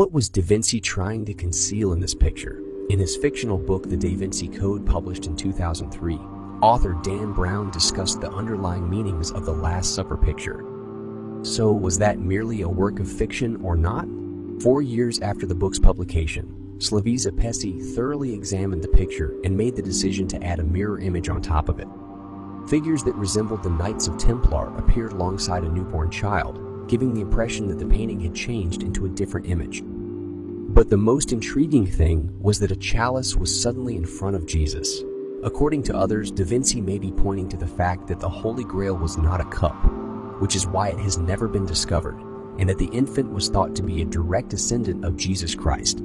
What was Da Vinci trying to conceal in this picture? In his fictional book, The Da Vinci Code, published in 2003, author Dan Brown discussed the underlying meanings of the Last Supper picture. So, was that merely a work of fiction or not? Four years after the book's publication, Slavisa Pesci thoroughly examined the picture and made the decision to add a mirror image on top of it. Figures that resembled the Knights of Templar appeared alongside a newborn child, giving the impression that the painting had changed into a different image. But the most intriguing thing was that a chalice was suddenly in front of Jesus. According to others, Da Vinci may be pointing to the fact that the Holy Grail was not a cup, which is why it has never been discovered, and that the infant was thought to be a direct descendant of Jesus Christ.